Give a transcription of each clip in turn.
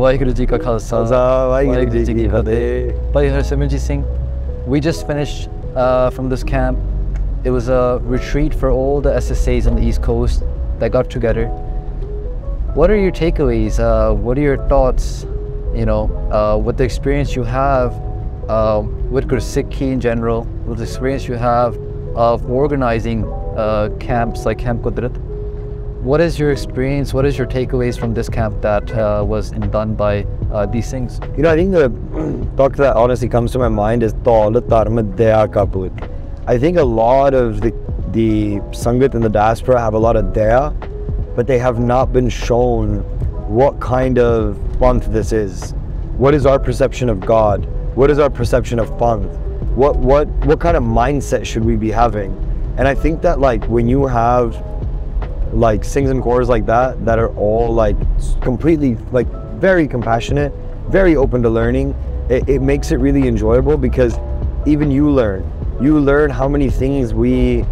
ਵਾਹਿਗੁਰੂ ਜੀ ਕਾ ਖਾਲਸਾ ਵਾਹਿਗੁਰੂ ਜੀ ਕੀ ਫਤਿਹ Bhai Harsimranjit Singh, we just finished uh, from this camp. It was a retreat for all the SSAs on the East Coast that got together. What are your takeaways? Uh, what are your thoughts? You know, uh, with the experience you have uh, with Gursikhi in general, with the experience you have of organizing uh, camps like Camp Kudrat. What is your experience? What is your takeaways from this camp that uh, was done by uh, these things? You know, I think the thought that honestly comes to my mind is Kaput. I think a lot of the the Sangat in the diaspora have a lot of daya, but they have not been shown what kind of panth this is. What is our perception of God? What is our perception of panth? What what what kind of mindset should we be having? And I think that like when you have like sings and chorus like that that are all like completely like very compassionate very open to learning. It, it makes it really enjoyable because even you learn. You learn how many things we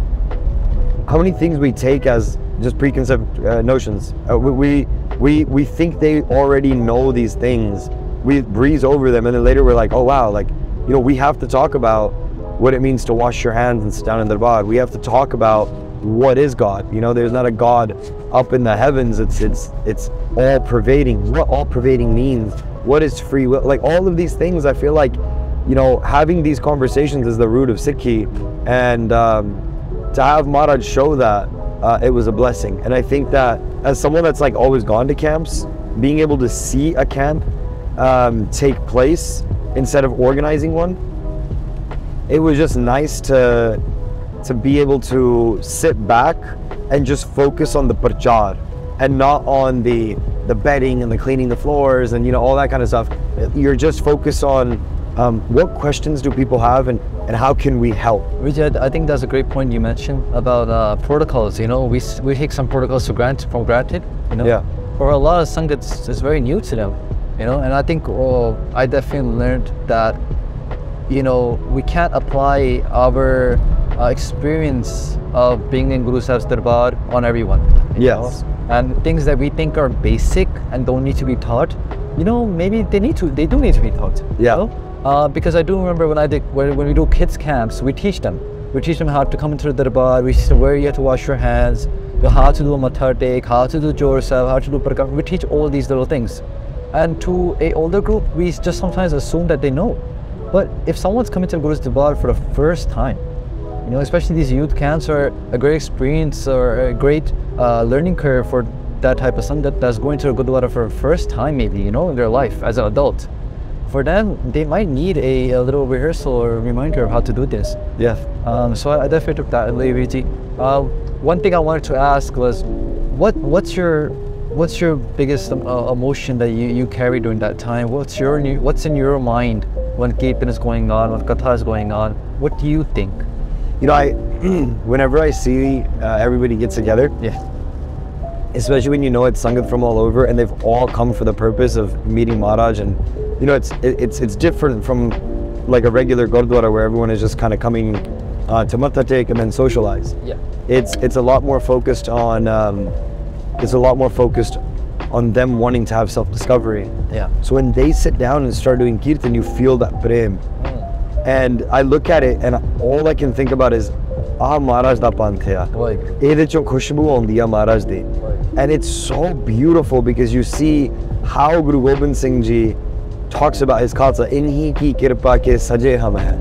how many things we take as just preconceived uh, notions. Uh, we, we we think they already know these things. We breeze over them and then later we're like oh wow like you know we have to talk about what it means to wash your hands and sit down in the bar we have to talk about what is god? You know there's not a god up in the heavens. It's it's it's all pervading. What all pervading means? What is free will? Like all of these things i feel like you know having these conversations is the root of sikhi. And um, to have Maharaj show that, uh, it was a blessing. And I think that as someone that's like always gone to camps, being able to see a camp um, take place instead of organizing one, it was just nice to to be able to sit back and just focus on the prachar and not on the the bedding and the cleaning the floors and you know all that kind of stuff. You're just focused on um, what questions do people have and, and how can we help? Vijay, I think that's a great point you mentioned about uh, protocols. You know, we, we take some protocols for granted, for granted. You know, Yeah. For a lot of sangats, it's very new to them. You know, and I think oh, I definitely learned that. You know, we can't apply our uh, experience of being in Guru Sahib's Darbar on everyone. Yes. know? And things that we think are basic and don't need to be taught, you know, maybe they need to. They do need to be taught. you Yeah. know? Uh, because I do remember when I did when, when we do kids camps, we teach them. We teach them how to come into the darbar. We teach them where you have to wash your hands, how to do a matha take, how to do jorsab, how to do prakar. We teach all these little things. And to a older group, we just sometimes assume that they know. But if someone's coming to Guru's darbar for the first time, you know, especially these youth camps are a great experience or a great uh, learning curve for that type of son that, that's going to a Gurdwara for the first time, maybe, you know, in their life as an adult. For them, they might need a, a little rehearsal or reminder of how to do this. Yeah. Um, so I, I definitely took that, Leiviji. Uh, one thing I wanted to ask was, what what's your what's your biggest um, uh, emotion that you, you carry during that time? What's your what's in your mind when Kirtan is going on, when Katha is going on? What do you think? You know, I whenever I see uh, everybody get together, Yeah. especially when you know it's sangat from all over and they've all come for the purpose of meeting Maharaj, and you know, it's it, it's it's different from like a regular gurdwara where everyone is just kind of coming uh, to matha take and then socialize. Yeah. It's it's a lot more focused on um, it's a lot more focused on them wanting to have self discovery. Yeah. So when they sit down and start doing kirtan, you feel that prem. And I look at it and all I can think about is, ah Maharaj da panth hai." Like, ਇਹਦੇ ਚੋਂ ਖੁਸ਼ਬੂ ਆਉਂਦੀ ਆ ਮਹਾਰਾਜ ਦੀ and it's so beautiful because you see how Guru Gobind Singh Ji talks about his Khalsa inhi ki kirpa ke saje hum hai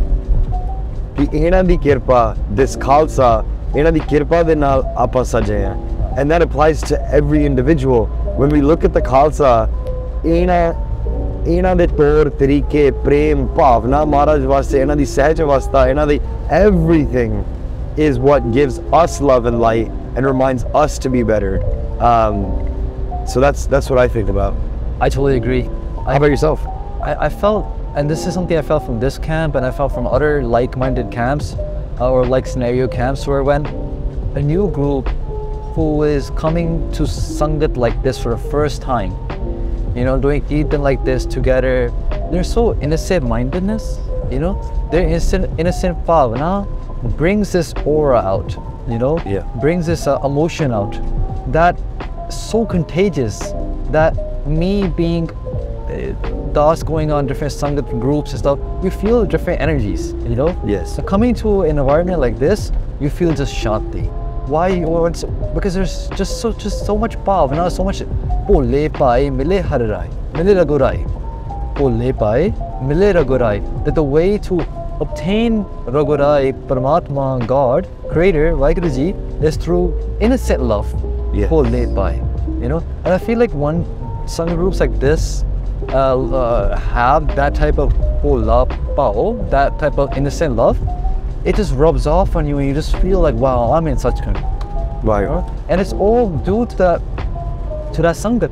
ਕਿ ਇਹਨਾਂ ਦੀ ਕਿਰਪਾ this Khalsa ਇਹਨਾਂ ਦੀ ਕਿਰਪਾ ਦੇ ਨਾਲ ਆਪਾਂ ਸਜੇ ਹਾਂ and that applies to every individual when we look at the Khalsa ਇਹਨਾਂ ਇਹਨਾਂ ਦੇ ਤੌਰ ਤਰੀਕੇ ਪ੍ਰੇਮ ਭਾਵਨਾ ਮਹਾਰਾਜ ਵਾਸਤੇ ਇਹਨਾਂ ਦੀ ਸਹਿਜ ਅਵਸਥਾ ਇਹਨਾਂ ਦੀ everything is what gives us love and light and reminds us to be better um, so that's that's what I think about I totally agree. how about yourself I, I felt, and this is something I felt from this camp, and I felt from other like-minded camps uh, or like scenario camps, where when a new group who is coming to Sangat like this for the first time, you know, doing Kirtan like this together, they're so innocent mindedness, you know, their innocent, innocent bhavana brings this aura out, you know, Yeah. brings this uh, emotion out that so contagious that me being eh, thoughts going on, different sangat groups and stuff, you feel different energies, you know? Yes. So coming to an environment like this, you feel just shanti. Why? Well, it's- Because there's just so just so much power, you know, so much pole pai mile hararai, mile ragurai, pole pai mile ragurai. That the way to obtain ragurai, Paramatma, God, Creator, Vaiguruji, is through innocent love. Yes. Pole pai, you know. And I feel like one some groups like this uh, uh, have that type of pola pao, that type of innocent love. It just rubs off on you, and you just feel like, wow, I'm in Sachkhand. Wow. You know? And it's all due to that to that sangat.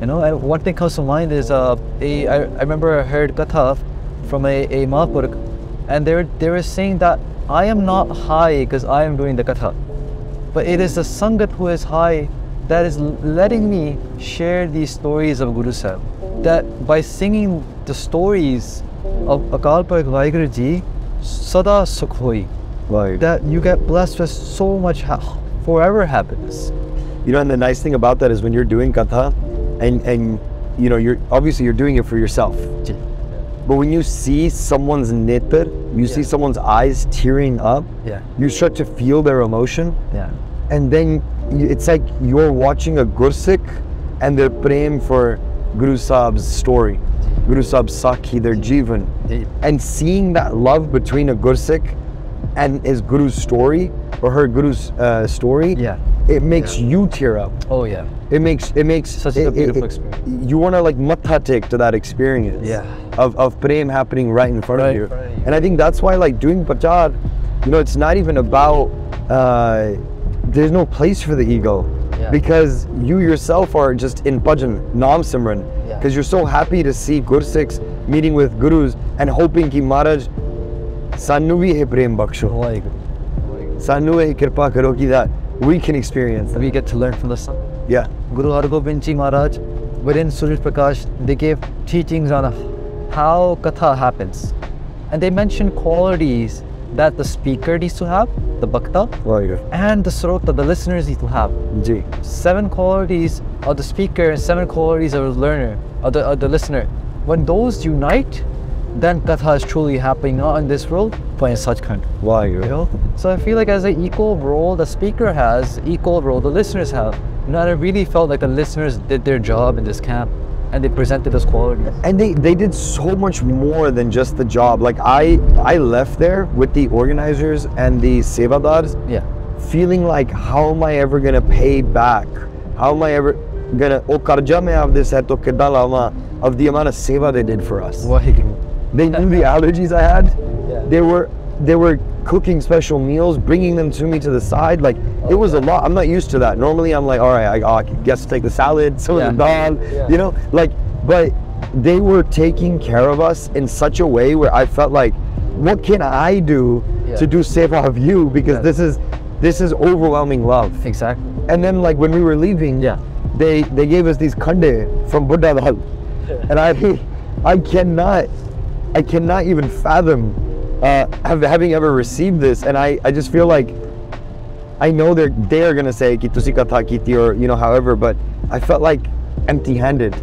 You know, and one thing comes to mind is uh, a, I, I remember I heard katha from a, a Mahapurakh, and they were, they were saying that I am not high because I am doing the katha, but it is the sangat who is high that is letting me share these stories of Guru Sahib. That by singing the stories of Akal Purakh Ji, Sada Sukh Hoi, Wow. that you get blessed with so much ha- forever happiness. You know, and the nice thing about that is when you're doing katha, and and you know, you're obviously you're doing it for yourself. But when you see someone's netar, you see someone's eyes tearing up, Yeah, you start to feel their emotion, yeah, and then it's like you're watching a Gursikh and their prem for Guru Sahib's story, Guru Sahib's Sakhi, their Jivan. And seeing that love between a Gursikh and his Guru's story, or her Guru's uh, story, Yeah. it makes you tear up. Oh yeah. It makes it makes Such a it- it- beautiful it- experience. You want to like matha take to that experience. Yeah. Of of prem happening right in front Right of you. you. And I think that's why like doing prachar, you know, it's not even about. Uh, there's no place for the ego because you yourself are just in bhajan, nam simran. Because yeah. you're so happy to see Gursikhs meeting with gurus and hoping ki Maharaj sanu bhi hai prem baksho. Sanu hai kirpa karo ki that we can experience that. We get to learn from the sun. Yeah. Guru Hargobind Ji Maharaj, within Suraj Prakash, they gave teachings on how katha happens. And they mentioned qualities that the speaker needs to have, the vakta, and the srota, the listeners need to have. Ji. Seven qualities of the speaker and seven qualities of the learner, of the, of the listener. When those unite, then katha is truly happening, not in this world, but in Sachkhand. Wow. You know? So I feel like as an equal role the speaker has, equal role the listeners have. You know, and I really felt like the listeners did their job in this camp and they presented those quality. and they they did so much more than just the job like i i left there with the organizers and the sevadars Yeah. feeling like how am i ever going to pay back how am i ever going to oh karja mein aap this hai to of the amount of seva they did for us they knew the allergies i had Yeah. they were they were cooking special meals bringing them to me to the side like it was a lot i'm not used to that normally i'm like all right i, I guess take the salad some of the Yeah. dal Yeah. you know like but they were taking care of us in such a way where i felt like what can i do Yeah. to do seva of you because Yeah. this is this is overwhelming love Exactly. and then like when we were leaving Yeah. they they gave us these khande from buddha Dal. and i i cannot i cannot even fathom uh have, having ever received this and i i just feel like i know they're they're gonna say ki tusi kiti or you know however but i felt like empty handed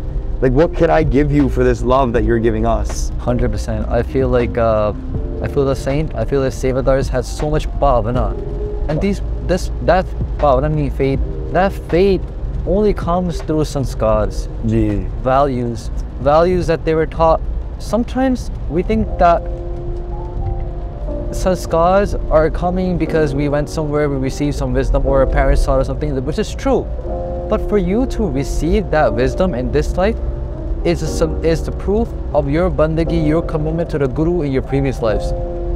like what can i give you for this love that you're giving us 100%. I feel like uh, I feel the same. I feel that Sevadars has so much bhavana. And these this that bhavana mean faith, that faith only comes through sanskars. Values, values that they were taught. Sometimes we think that sanskars are coming because we went somewhere, we received some wisdom, or our parents taught us something, which is true. But for you to receive that wisdom in this life is, a, is the proof of your bandagi, your commitment to the Guru in your previous lives.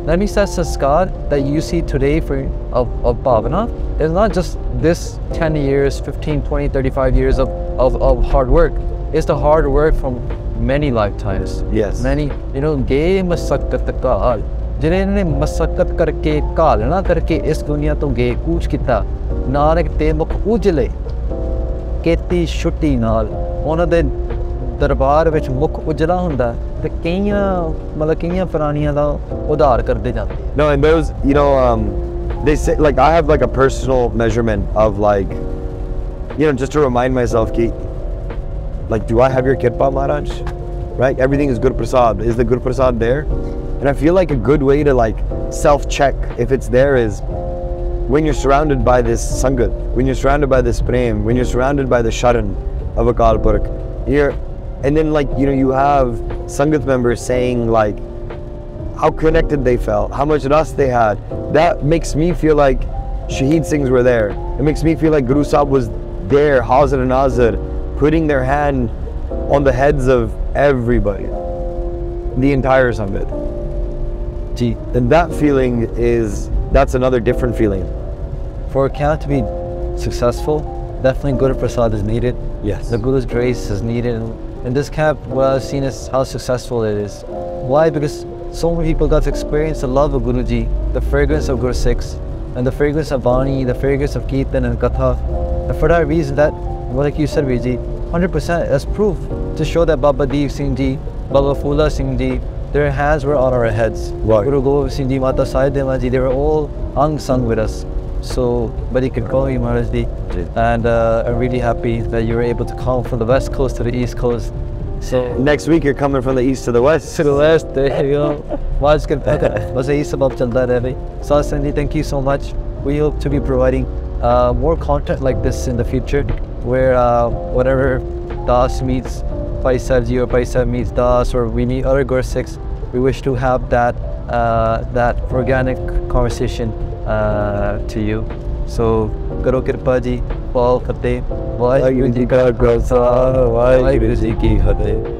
That means that sanskar that you see today for, of, of bhavana is not just this 10 years, 15, 20, 35 years of, of, of hard work. It's the hard work from many lifetimes. Yes. Many, you know, game saktataka. ਕਾਲ ਜਿਹੜੇ ਨੇ ਮਸਕਤ ਕਰਕੇ ਕਾਲਣਾ ਕਰਕੇ ਇਸ ਦੁਨੀਆ ਤੋਂ ਗਏ ਕੂਚ ਕੀਤਾ ਨਾਨਕ ਤੇ ਮੁਖ ਉਜਲੇ ਕੀਤੀ ਛੁੱਟੀ ਨਾਲ ਉਹਨਾਂ ਦੇ ਦਰਬਾਰ ਵਿੱਚ ਮੁਖ ਉਜਲਾ ਹੁੰਦਾ ਤੇ ਕਈਆਂ ਮਤਲਬ ਕਈਆਂ ਪ੍ਰਾਣੀਆਂ ਦਾ ਉਧਾਰ ਕਰਦੇ ਜਾਂਦੇ No, and those, you know, um, they say like I have like a personal measurement of like, you know, just to remind myself, ki, like, do I have your kirpa, Maharaj? right? Everything is Guru Prasad. Is the Guru Prasad there? And I feel like a good way to like self-check if it's there is when you're surrounded by this sangat, when you're surrounded by this prem, when you're surrounded by the sharan of Akal Purakh, you're, and then like you know you have sangat members saying like how connected they felt, how much rust they had. That makes me feel like Shaheed Singhs were there. It makes me feel like Guru Sahib was there, Hazir and Nazir, putting their hand on the heads of everybody, the entire summit. And that feeling is, that's another different feeling. for a camp to be successful, definitely Guru Prasad is needed. Yes. The Guru's grace is needed. And in this camp, what I've seen is how successful it is. Why? Because so many people got to experience the love of Guruji, the fragrance of Guru Sikhs, and the fragrance of Vani, the fragrance of Kirtan and Katha. And for that reason, that, like you said, Viji, 100% as proof to show that Baba Deep Singh Ji, Baba Fula Singh Ji, their hands were on our heads. Right. Guru Gobind Singh Ji, Mata Sahib they were all ang sang with us. So, but you could call me Maharaj And uh, I'm really happy that you were able to come from the west coast to the east coast. So next week you're coming from the east to the west. To the west, there you go. Maharaj Kirpaka. Bas yehi sabab chalta rahe. Sassan ji, thank you so much. We hope to be providing uh, more content like this in the future, where uh, whatever Das meets Paisa ji or Paisa meets Das, or we meet other Gursikhs, we wish to have that uh, that organic conversation uh, to you. So, Karo Kirpa ji, Paul Fateh, Vaheguru ji ka Khalsa, Vaheguru ji ki Fateh.